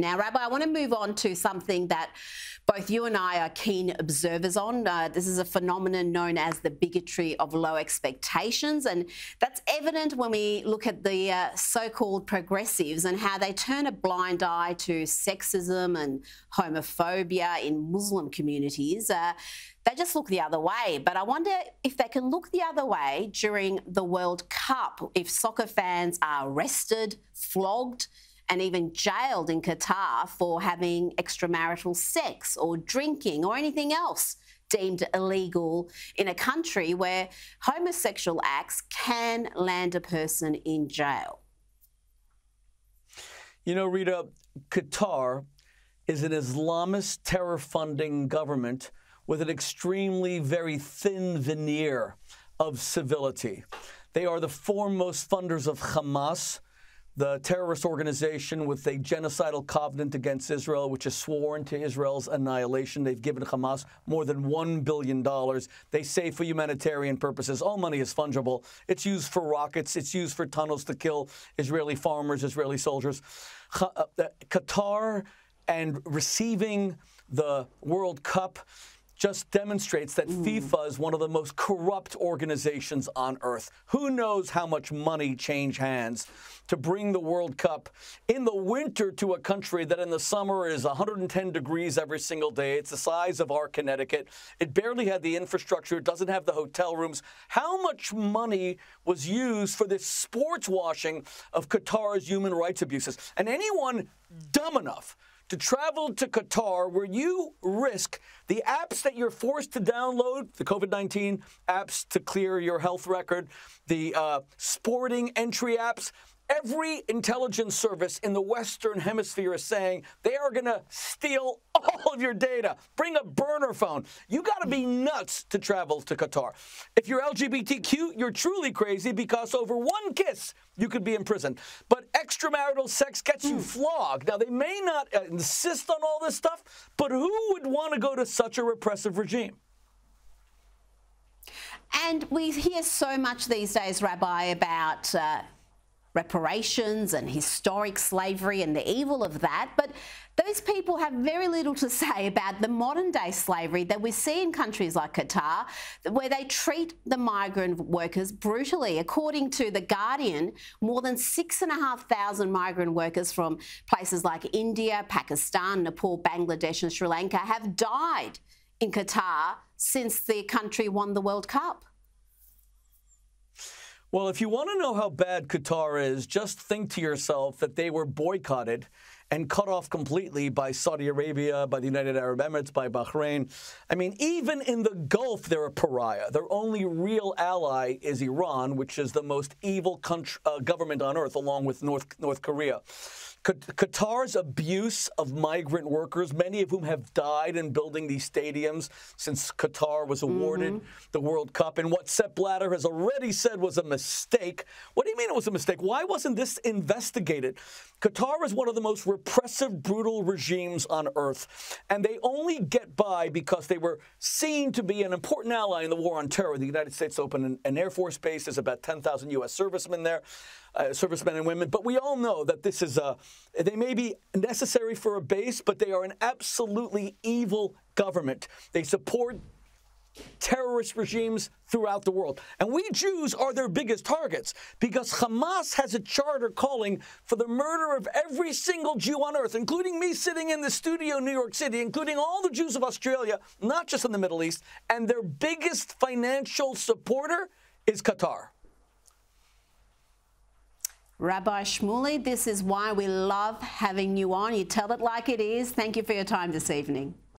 Now, Rabbi, I want to move on to something that both you and I are keen observers on. Uh, this is a phenomenon known as the bigotry of low expectations, and that's evident when we look at the uh, so-called progressives and how they turn a blind eye to sexism and homophobia in Muslim communities. Uh, they just look the other way. But I wonder if they can look the other way during the World Cup, if soccer fans are arrested, flogged, and even jailed in Qatar for having extramarital sex or drinking or anything else deemed illegal in a country where homosexual acts can land a person in jail. You know, Rita, Qatar is an Islamist terror funding government with an extremely very thin veneer of civility. They are the foremost funders of Hamas, the terrorist organization with a genocidal covenant against Israel, which is sworn to Israel's annihilation. They've given Hamas more than $1 billion. They say for humanitarian purposes, all money is fungible. It's used for rockets, it's used for tunnels to kill Israeli farmers, Israeli soldiers. Uh, Qatar and receiving the World Cup just demonstrates that mm. FIFA is one of the most corrupt organizations on earth. Who knows how much money change hands to bring the World Cup in the winter to a country that in the summer is 110 degrees every single day. It's the size of our Connecticut. It barely had the infrastructure. It doesn't have the hotel rooms. How much money was used for this sports washing of Qatar's human rights abuses? And anyone dumb enough to travel to Qatar where you risk the apps that you're forced to download, the COVID 19 apps to clear your health record, the uh, sporting entry apps, Every intelligence service in the Western Hemisphere is saying they are going to steal all of your data. Bring a burner phone. You got to be nuts to travel to Qatar. If you're LGBTQ, you're truly crazy because over one kiss, you could be in prison. But extramarital sex gets you flogged. Now, they may not uh, insist on all this stuff, but who would want to go to such a repressive regime? And we hear so much these days, Rabbi, about uh, reparations and historic slavery and the evil of that, but those people have very little to say about the modern day slavery that we see in countries like Qatar, where they treat the migrant workers brutally. According to The Guardian, more than 6,500 migrant workers from places like India, Pakistan, Nepal, Bangladesh, and Sri Lanka have died in Qatar since the country won the World Cup. Well, if you want to know how bad Qatar is, just think to yourself that they were boycotted and cut off completely by Saudi Arabia, by the United Arab Emirates, by Bahrain. I mean, even in the Gulf, they're a pariah. Their only real ally is Iran, which is the most evil country, uh, government on earth, along with North, North Korea. Qatar's abuse of migrant workers, many of whom have died in building these stadiums since Qatar was awarded mm-hmm. the World Cup, and what Sepp Blatter has already said was a mistake. What do you mean it was a mistake? Why wasn't this investigated? Qatar is one of the most repressive, brutal regimes on earth, and they only get by because they were seen to be an important ally in the war on terror. The United States opened an, an Air Force base. There's about 10,000 U.S. servicemen there uh, servicemen and women. But we all know that this is a, they may be necessary for a base, but they are an absolutely evil government. They support terrorist regimes throughout the world. And we Jews are their biggest targets because Hamas has a charter calling for the murder of every single Jew on earth, including me sitting in the studio in New York City, including all the Jews of Australia, not just in the Middle East. And their biggest financial supporter is Qatar. Rabbi Shmuley, this is why we love having you on. You tell it like it is. Thank you for your time this evening.